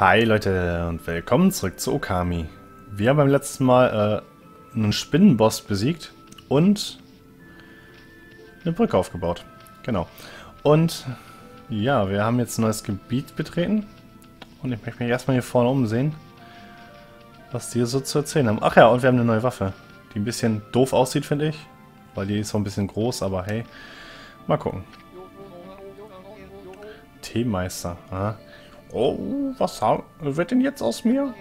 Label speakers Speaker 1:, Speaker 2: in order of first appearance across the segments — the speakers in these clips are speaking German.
Speaker 1: Hi Leute und willkommen zurück zu Okami. Wir haben beim letzten Mal äh, einen Spinnenboss besiegt und eine Brücke aufgebaut. Genau. Und ja, wir haben jetzt ein neues Gebiet betreten. Und ich möchte mich erstmal hier vorne umsehen, was die so zu erzählen haben. Ach ja, und wir haben eine neue Waffe, die ein bisschen doof aussieht, finde ich. Weil die ist so ein bisschen groß, aber hey, mal gucken. Teemeister. Aha. Oh, was wird denn jetzt aus mir?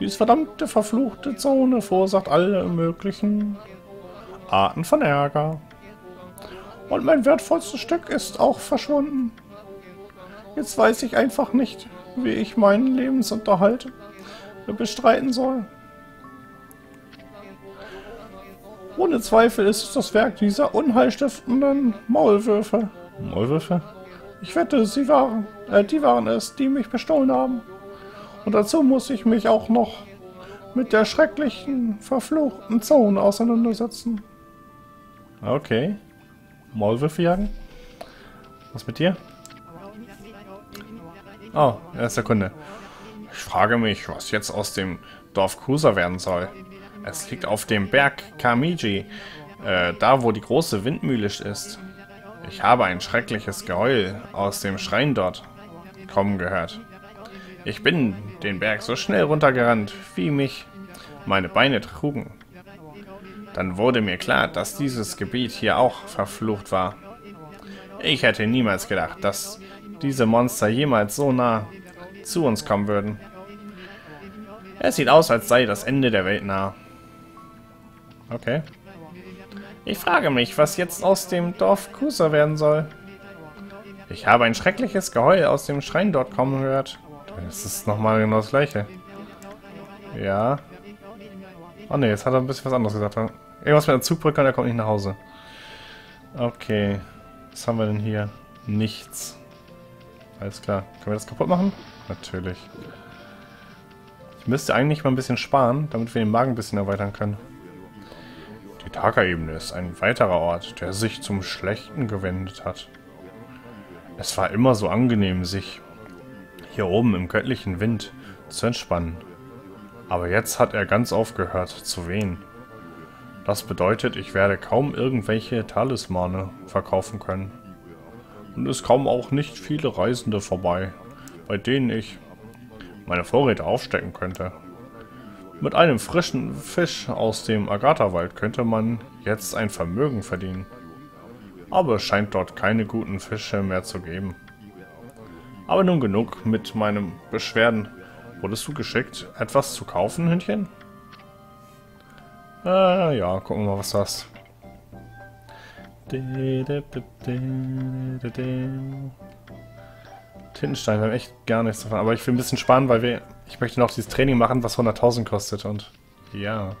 Speaker 1: Diese verdammte verfluchte Zone verursacht alle möglichen Arten von Ärger. Und mein wertvollstes Stück ist auch verschwunden. Jetzt weiß ich einfach nicht, wie ich meinen Lebensunterhalt bestreiten soll. Ohne Zweifel ist es das Werk dieser unheilstiftenden Maulwürfe. Maulwürfe? Ich wette, sie waren, äh, die waren es, die mich bestohlen haben. Und dazu muss ich mich auch noch mit der schrecklichen, verfluchten Zone auseinandersetzen. Okay. Maulwürfe jagen? Was mit dir? Oh, er ist der Kunde. Ich frage mich, was jetzt aus dem Dorf Kusa werden soll. Es liegt auf dem Berg Kamiji, äh, da wo die große Windmühle ist. Ich habe ein schreckliches Geheul aus dem Schrein dort kommen gehört. Ich bin den Berg so schnell runtergerannt, wie mich meine Beine trugen. Dann wurde mir klar, dass dieses Gebiet hier auch verflucht war. Ich hätte niemals gedacht, dass diese Monster jemals so nah zu uns kommen würden. Es sieht aus, als sei das Ende der Welt nah. Okay. Ich frage mich, was jetzt aus dem Dorf Kusa werden soll. Ich habe ein schreckliches Geheul aus dem Schrein dort kommen gehört. Das ist nochmal genau das gleiche. Ja. Oh ne, jetzt hat er ein bisschen was anderes gesagt. Irgendwas mit der Zugbrücke und er kommt nicht nach Hause. Okay. Was haben wir denn hier? Nichts. Alles klar. Können wir das kaputt machen? Natürlich. Ich müsste eigentlich mal ein bisschen sparen, damit wir den Magen ein bisschen erweitern können. Die Taka-Ebene ist ein weiterer Ort, der sich zum Schlechten gewendet hat. Es war immer so angenehm, sich hier oben im göttlichen Wind zu entspannen. Aber jetzt hat er ganz aufgehört zu wehen. Das bedeutet, ich werde kaum irgendwelche Talismane verkaufen können. Und es kommen auch nicht viele Reisende vorbei, bei denen ich meine Vorräte aufstecken könnte. Mit einem frischen Fisch aus dem Agatha-Wald könnte man jetzt ein Vermögen verdienen. Aber es scheint dort keine guten Fische mehr zu geben. Aber nun genug mit meinen Beschwerden. Wurdest du geschickt, etwas zu kaufen, Hündchen? Äh, ja, gucken wir mal, was das. Tintenstein, wir haben echt gar nichts davon. Aber ich will ein bisschen sparen, weil wir ich möchte noch dieses Training machen, was 100.000 kostet und ja.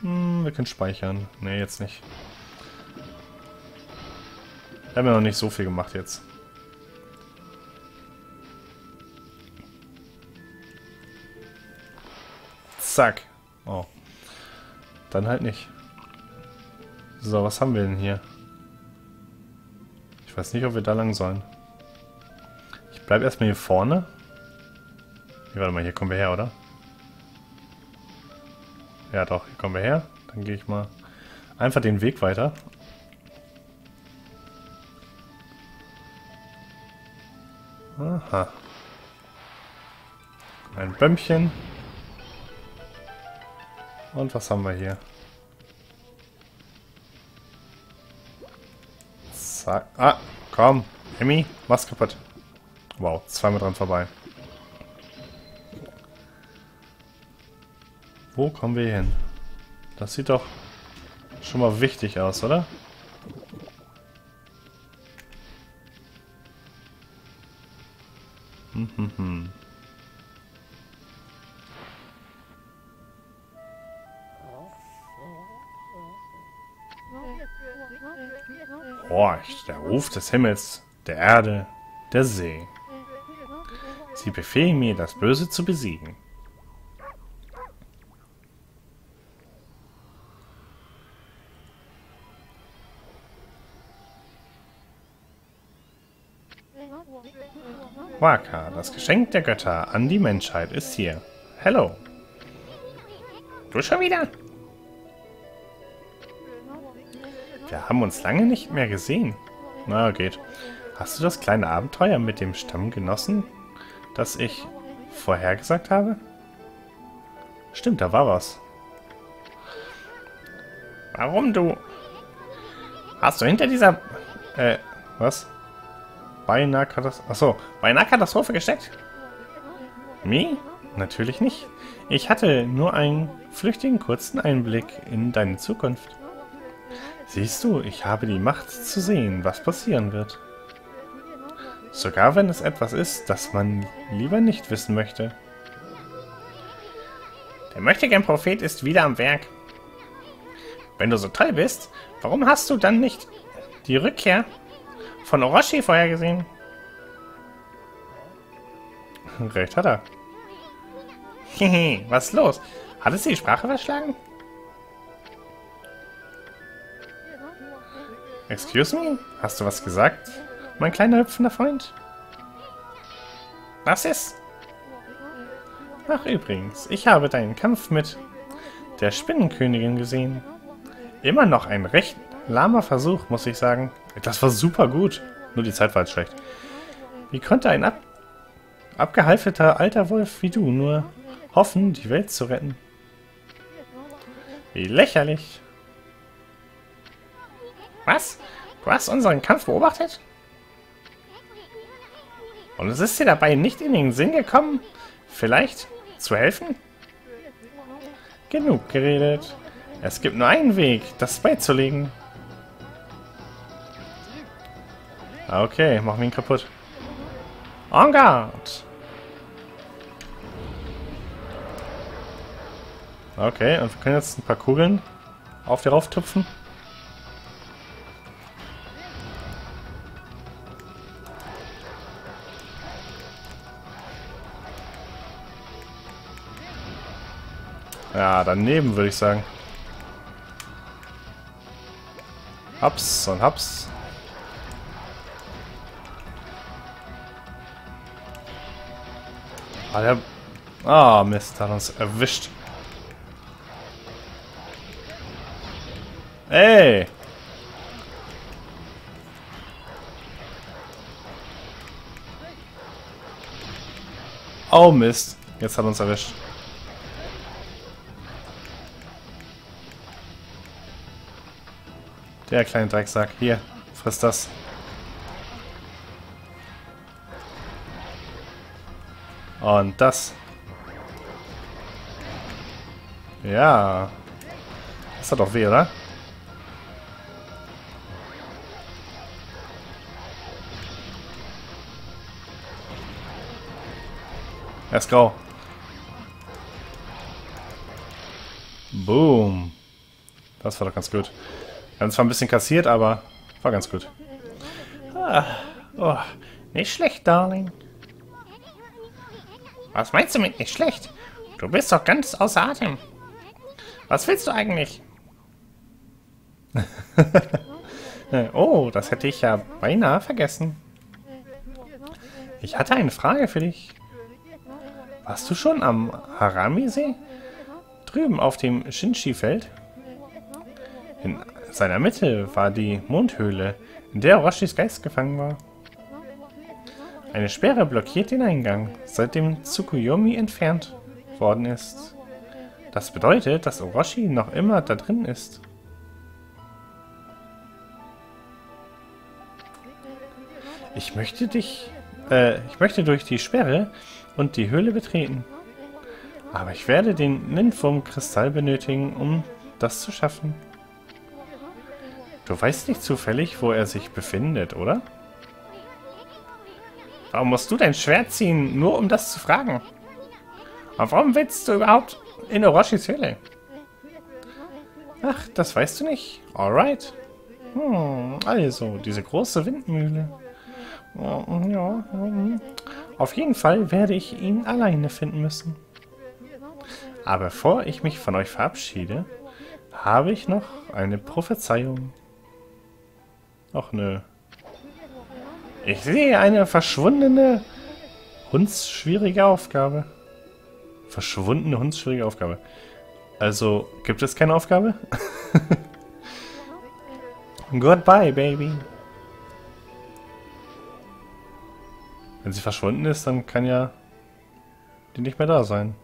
Speaker 1: Hm, wir können speichern. Ne, jetzt nicht. Wir haben ja noch nicht so viel gemacht jetzt. Zack. Oh. Dann halt nicht. So, was haben wir denn hier? Ich weiß nicht, ob wir da lang sollen. Bleib erstmal hier vorne. Hier, warte mal, hier kommen wir her, oder? Ja doch, hier kommen wir her. Dann gehe ich mal einfach den Weg weiter. Aha. Ein Bömmchen. Und was haben wir hier? Zack. Ah, komm. Emmy, mach's kaputt. Wow, zweimal dran vorbei. Wo kommen wir hin? Das sieht doch schon mal wichtig aus, oder? Hm, hm, hm. Der Ruf des Himmels, der Erde, der See. Sie befehlen mir, das Böse zu besiegen. Waka, das Geschenk der Götter an die Menschheit ist hier. Hello. Du schon wieder? Wir haben uns lange nicht mehr gesehen. Na, geht. Hast du das kleine Abenteuer mit dem Stamm genossen, das ich vorhergesagt habe? Stimmt, da war was. Warum du... Hast du hinter dieser... Äh, was? Beinahe Katastrophe... Achso, beinahe Katastrophe gesteckt? Mir? Natürlich nicht. Ich hatte nur einen flüchtigen kurzen Einblick in deine Zukunft. Siehst du, ich habe die Macht zu sehen, was passieren wird. Sogar wenn es etwas ist, das man lieber nicht wissen möchte. Der Möchtegern-Prophet ist wieder am Werk. Wenn du so toll bist, warum hast du dann nicht die Rückkehr von Orochi vorhergesehen? Recht hat er. Hehe, was ist los? Hat es die Sprache verschlagen? Excuse me? Hast du was gesagt, mein kleiner hüpfender Freund? Was ist? Ach übrigens, ich habe deinen Kampf mit der Spinnenkönigin gesehen. Immer noch ein recht lahmer Versuch, muss ich sagen. Das war super gut. Nur die Zeit war halt schlecht. Wie konnte ein ab abgehalfterter alter Wolf wie du nur hoffen, die Welt zu retten? Wie lächerlich. Was? Du hast unseren Kampf beobachtet? Und es ist dir dabei nicht in den Sinn gekommen, vielleicht zu helfen? Genug geredet. Es gibt nur einen Weg, das beizulegen. Okay, machen wir ihn kaputt. En garde! Okay, und wir können jetzt ein paar Kugeln auf die rauftupfen. Ja, daneben würde ich sagen. Haps und Haps. Ah, der... Ah, Mist, hat uns erwischt. Ey! Oh Mist, jetzt hat uns erwischt. Der kleine Drecksack. Hier, friss das. Und das. Ja. Das hat doch weh, oder? Let's go. Boom. Das war doch ganz gut. Wir haben zwar ein bisschen kassiert, aber war ganz gut. Ah, oh, nicht schlecht, Darling. Was meinst du mit nicht schlecht? Du bist doch ganz außer Atem. Was willst du eigentlich? oh, das hätte ich ja beinahe vergessen. Ich hatte eine Frage für dich. Warst du schon am Harami-See? Drüben auf dem Shinshi-Feld? In seiner Mitte war die Mondhöhle, in der Orochis Geist gefangen war. Eine Sperre blockiert den Eingang, seitdem Tsukuyomi entfernt worden ist. Das bedeutet, dass Orochi noch immer da drin ist. Ich möchte dich... Äh, ich möchte durch die Sperre und die Höhle betreten. Aber ich werde den Nymphum-Kristall benötigen, um das zu schaffen. Du weißt nicht zufällig, wo er sich befindet, oder? Warum musst du dein Schwert ziehen, nur um das zu fragen? Und warum willst du überhaupt in Orochis Höhle? Ach, das weißt du nicht? Alright. Hm, also, diese große Windmühle. Ja, hm. auf jeden Fall werde ich ihn alleine finden müssen. Aber bevor ich mich von euch verabschiede, habe ich noch eine Prophezeiung. Ach nö. Ich sehe eine verschwundene Hundsschwierige Aufgabe. Verschwundene hundsschwierige Aufgabe. Also, gibt es keine Aufgabe? Goodbye, Baby. Wenn sie verschwunden ist, dann kann ja die nicht mehr da sein.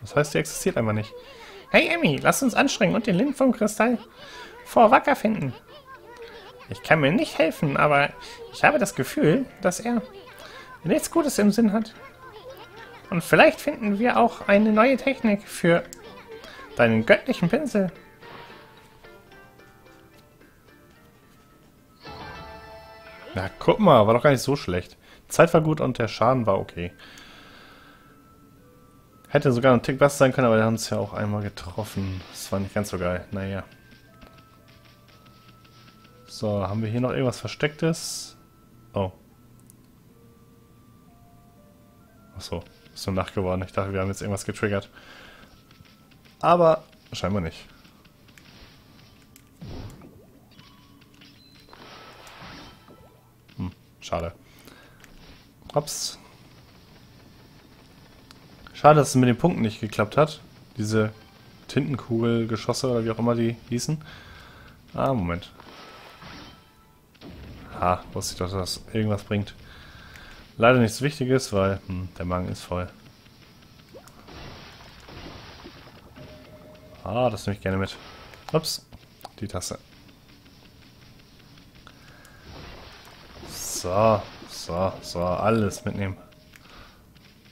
Speaker 1: Das heißt, die existiert einfach nicht. Hey, Emmy, lass uns anstrengen und den Lind vom Kristall vor Wacker finden. Ich kann mir nicht helfen, aber ich habe das Gefühl, dass er nichts Gutes im Sinn hat. Und vielleicht finden wir auch eine neue Technik für deinen göttlichen Pinsel. Na, guck mal, war doch gar nicht so schlecht. Zeit war gut und der Schaden war okay. Hätte sogar ein Tick besser sein können, aber wir haben es ja auch einmal getroffen. Das war nicht ganz so geil. Naja. So, haben wir hier noch irgendwas Verstecktes? Oh. Achso, ist so Nacht geworden. Ich dachte, wir haben jetzt irgendwas getriggert. Aber scheinbar nicht. Hm, schade. Ups. Schade, dass es mit den Punkten nicht geklappt hat. Diese Tintenkugelgeschosse oder wie auch immer die hießen. Ah, Moment. Ha, wusste ich dass das irgendwas bringt. Leider nichts Wichtiges, weil hm, der Magen ist voll. Ah, das nehme ich gerne mit. Ups, die Tasse. So, so, so, alles mitnehmen.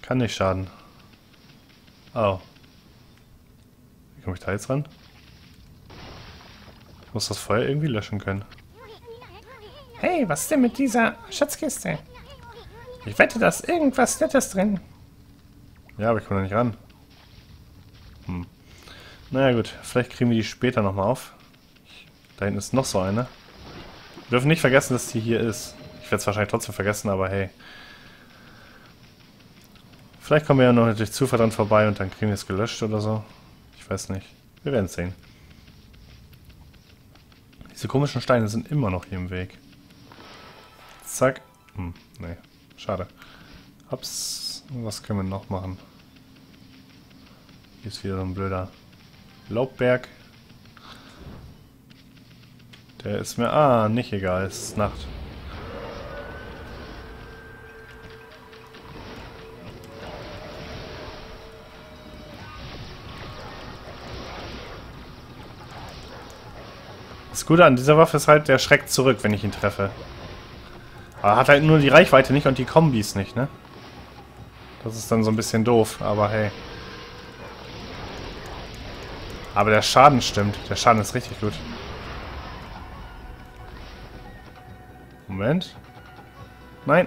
Speaker 1: Kann nicht schaden. Oh. Wie komme ich da jetzt ran? Ich muss das Feuer irgendwie löschen können. Hey, was ist denn mit dieser Schatzkiste? Ich wette, da ist irgendwas Nettes drin. Ja, aber ich komme da nicht ran. Hm. Naja gut, vielleicht kriegen wir die später nochmal auf. Da hinten ist noch so eine. Wir dürfen nicht vergessen, dass die hier ist. Ich werde es wahrscheinlich trotzdem vergessen, aber hey. Vielleicht kommen wir ja noch durch Zufall dran vorbei und dann kriegen wir es gelöscht oder so. Ich weiß nicht. Wir werden es sehen. Diese komischen Steine sind immer noch hier im Weg. Zack. Hm, nee. Schade. Ups. Was können wir noch machen? Hier ist wieder so ein blöder Laubberg. Der ist mir... Ah, nicht egal. Es ist Nacht. Das Gute an dieser Waffe ist halt, der schreckt zurück, wenn ich ihn treffe. Aber hat halt nur die Reichweite nicht und die Kombis nicht, ne? Das ist dann so ein bisschen doof, aber hey. Aber der Schaden stimmt. Der Schaden ist richtig gut. Moment. Nein.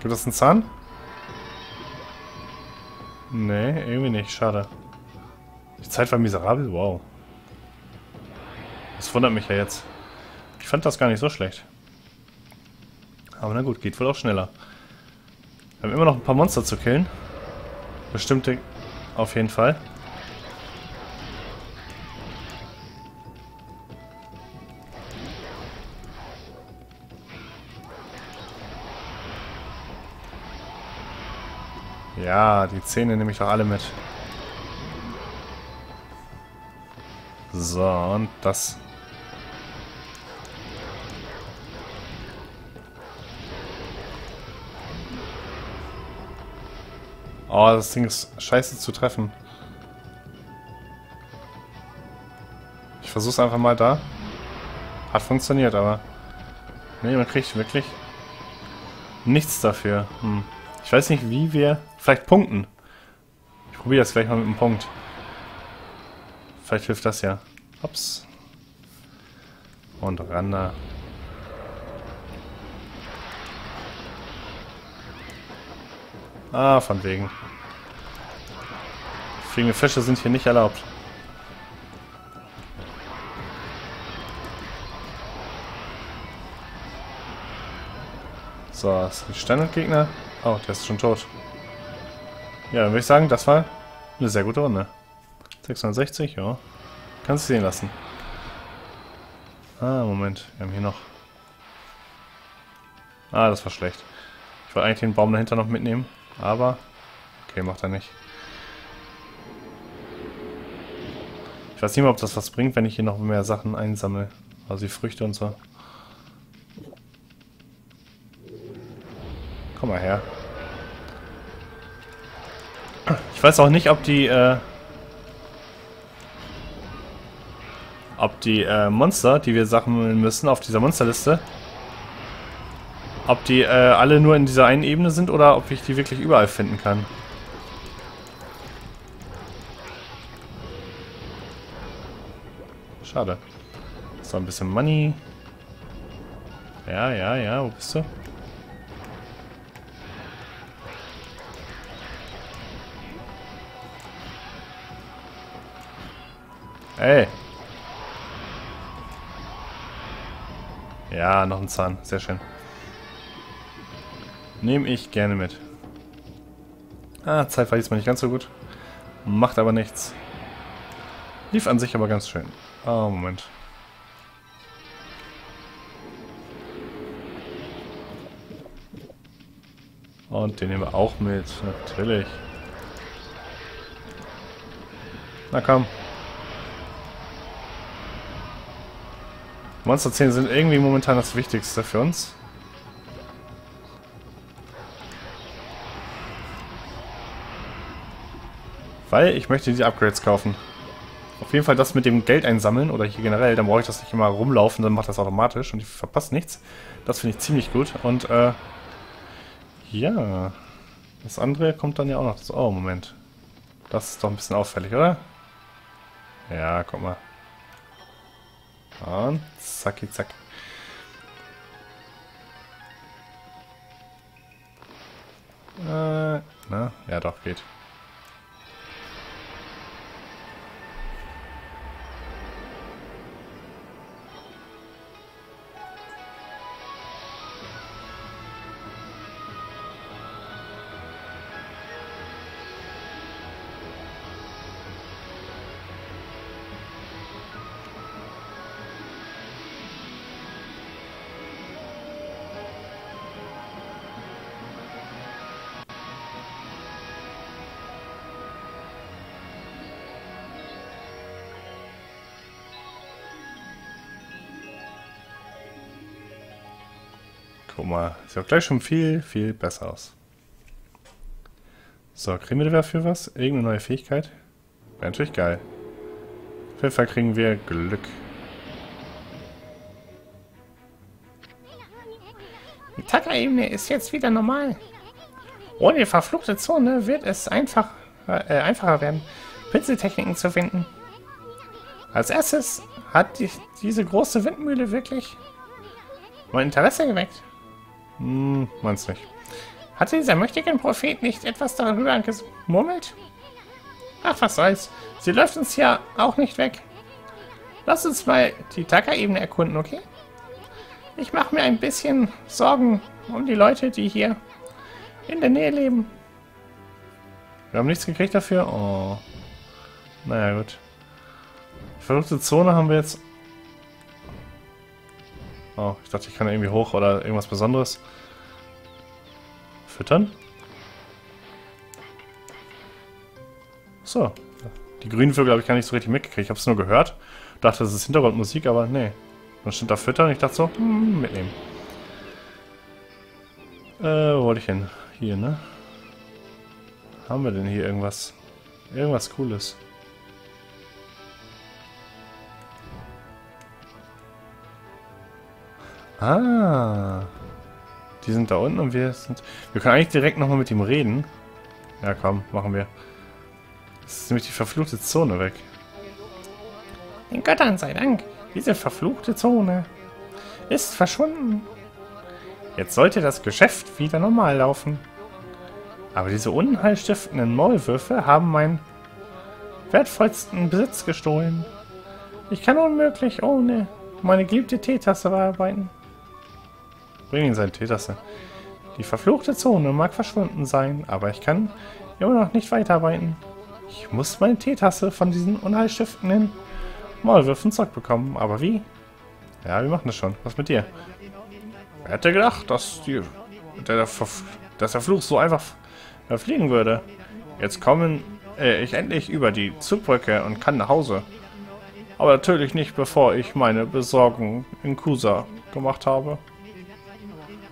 Speaker 1: Gibt es einen Zahn? Nee, irgendwie nicht. Schade. Die Zeit war miserabel? Wow. Das wundert mich ja jetzt. Ich fand das gar nicht so schlecht. Aber na gut, geht wohl auch schneller. Wir haben immer noch ein paar Monster zu killen. Bestimmte auf jeden Fall. Ja, die Zähne nehme ich doch alle mit. So, und das Oh, das Ding ist scheiße zu treffen. Ich versuch's einfach mal da. Hat funktioniert, aber... Nee, man kriegt wirklich nichts dafür. Hm. Ich weiß nicht, wie wir... Vielleicht punkten. Ich probiere das gleich mal mit einem Punkt. Vielleicht hilft das ja. Ups. Und ran da. Ah, von wegen. Fliegende Fische sind hier nicht erlaubt. So, das ist ein Standardgegner. Oh, der ist schon tot. Ja, dann würde ich sagen, das war eine sehr gute Runde. 660, ja. Kannst du sehen lassen. Ah, Moment. Wir haben hier noch Ah, das war schlecht. Ich wollte eigentlich den Baum dahinter noch mitnehmen, aber... Okay, macht er nicht. Ich weiß nicht mehr, ob das was bringt, wenn ich hier noch mehr Sachen einsammle. Also die Früchte und so. Komm mal her. Ich weiß auch nicht, ob die, äh, ob die äh, Monster, die wir sammeln müssen auf dieser Monsterliste, ob die äh, alle nur in dieser einen Ebene sind oder ob ich die wirklich überall finden kann. Schade. So, ein bisschen Money. Ja, ja, ja, wo bist du? Ey. Ja, noch ein Zahn. Sehr schön. Nehme ich gerne mit. Ah, Zeit war diesmal nicht ganz so gut. Macht aber nichts. Lief an sich aber ganz schön. Oh, Moment. Und den nehmen wir auch mit. Natürlich. Na komm. Monsterzähne sind irgendwie momentan das Wichtigste für uns. Weil ich möchte die Upgrades kaufen. Auf jeden Fall das mit dem Geld einsammeln oder hier generell, dann brauche ich das nicht immer rumlaufen, dann macht das automatisch und ich verpasse nichts. Das finde ich ziemlich gut und äh, ja, das andere kommt dann ja auch noch. Oh, Moment. Das ist doch ein bisschen auffällig, oder? Ja, guck mal. Und zacki zack. Äh, na, ja doch, geht. Guck mal, sieht auch gleich schon viel, viel besser aus. So, kriegen wir dafür was? Irgendeine neue Fähigkeit? Wäre natürlich geil. Auf jeden Fall kriegen wir Glück.
Speaker 2: Die Taka-Ebene ist jetzt wieder normal. Ohne die verfluchte Zone wird es einfach, äh, einfacher werden, Pinseltechniken zu finden. Als erstes hat die, diese große Windmühle wirklich mein Interesse geweckt.
Speaker 1: Hm, meinst nicht.
Speaker 2: Hatte dieser mächtige Prophet nicht etwas darüber gemurmelt? Ach, was soll's. Sie läuft uns ja auch nicht weg. Lass uns mal die Taka-Ebene erkunden, okay? Ich mache mir ein bisschen Sorgen um die Leute, die hier in der Nähe leben.
Speaker 1: Wir haben nichts gekriegt dafür? Oh. Naja, gut. Verrückte Zone haben wir jetzt Oh, ich dachte, ich kann irgendwie hoch oder irgendwas Besonderes. Füttern? So. Die grünen Vögel habe ich gar nicht so richtig mitgekriegt. Ich habe es nur gehört. Dachte, das ist Hintergrundmusik, aber nee. Dann stand da Füttern. Ich dachte so, hm, mitnehmen. Äh, wo wollte ich hin? Hier, ne? Haben wir denn hier irgendwas? Irgendwas Cooles? Ah. Die sind da unten und wir sind... Wir können eigentlich direkt nochmal mit ihm reden. Ja, komm, machen wir. Das ist nämlich die verfluchte Zone weg.
Speaker 2: Den Göttern sei Dank. Diese verfluchte Zone ist verschwunden. Jetzt sollte das Geschäft wieder normal laufen. Aber diese unheilstiftenden Maulwürfe haben meinen wertvollsten Besitz gestohlen. Ich kann unmöglich ohne meine geliebte Teetasse bearbeiten.
Speaker 1: Bring ihn seine Teetasse. Die verfluchte Zone mag verschwunden sein, aber ich kann immer noch nicht weiterarbeiten. Ich muss meine Teetasse von diesen unheilstiftenden Maulwürfen zurückbekommen. Aber wie? Ja, wir machen das schon. Was mit dir? Wer hätte gedacht, dass, die, der, dass der Fluch so einfach fliegen würde? Jetzt kommen äh, ich endlich über die Zugbrücke und kann nach Hause. Aber natürlich nicht, bevor ich meine Besorgung in Kusa gemacht habe.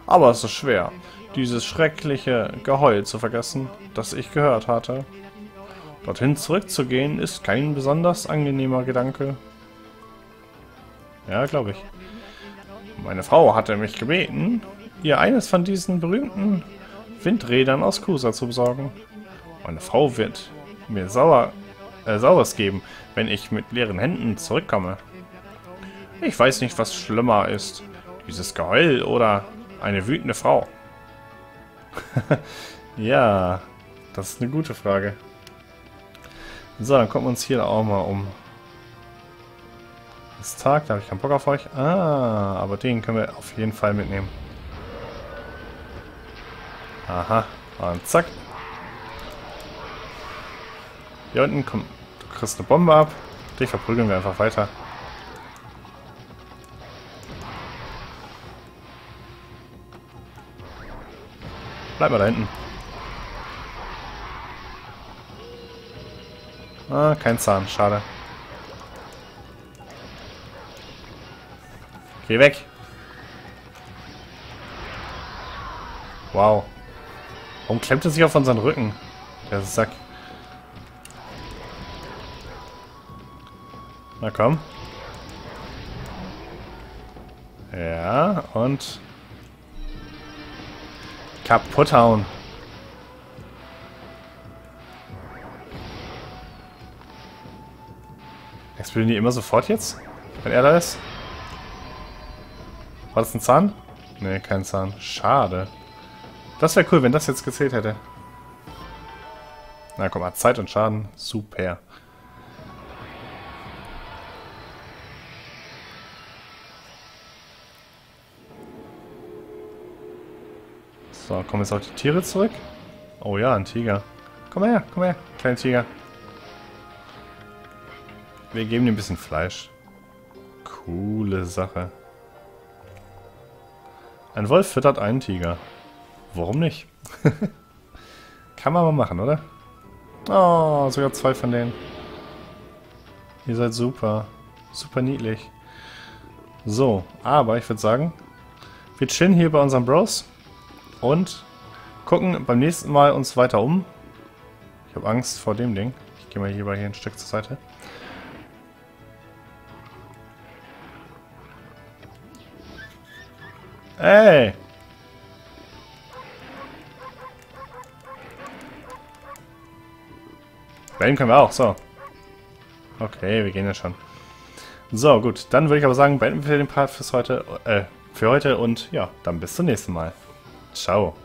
Speaker 1: Aber es ist schwer, dieses schreckliche Geheul zu vergessen, das ich gehört hatte. Dorthin zurückzugehen ist kein besonders angenehmer Gedanke. Ja, glaube ich. Meine Frau hatte mich gebeten, ihr eines von diesen berühmten Windrädern aus Kusa zu besorgen. Meine Frau wird mir sauer, äh, Saures geben, wenn ich mit leeren Händen zurückkomme. Ich weiß nicht, was schlimmer ist. Dieses Geheul oder eine wütende Frau. ja, das ist eine gute Frage. So, dann kommen wir uns hier auch mal um. Ist Tag, da habe ich keinen Bock auf euch. Ah, aber den können wir auf jeden Fall mitnehmen. Aha, und zack. Hier unten, komm, du kriegst eine Bombe ab. Dich verprügeln wir einfach weiter. Bleib mal da hinten. Ah, kein Zahn. Schade. Geh weg. Wow. Warum klemmt er sich auf unseren Rücken? Der Sack. Na komm. Ja, und Kaputt hauen. Explodieren die immer sofort jetzt? Wenn er da ist? War das ein Zahn? Ne, kein Zahn. Schade. Das wäre cool, wenn das jetzt gezählt hätte. Na komm mal, Zeit und Schaden. Super. So, kommen jetzt auch die Tiere zurück. Oh ja, ein Tiger. Komm her, komm her, kleiner Tiger. Wir geben ihm ein bisschen Fleisch. Coole Sache. Ein Wolf füttert einen Tiger. Warum nicht? Kann man mal machen, oder? Oh, sogar zwei von denen. Ihr seid super. Super niedlich. So, aber ich würde sagen, wir chillen hier bei unserem Bros und gucken beim nächsten Mal uns weiter um. Ich habe Angst vor dem Ding. Ich gehe mal hierbei hier ein Stück zur Seite. Ey! Bellen können wir auch, so. Okay, wir gehen ja schon. So, gut. Dann würde ich aber sagen, beenden wir den Part fürs heute, äh, für heute und ja, dann bis zum nächsten Mal. Sao.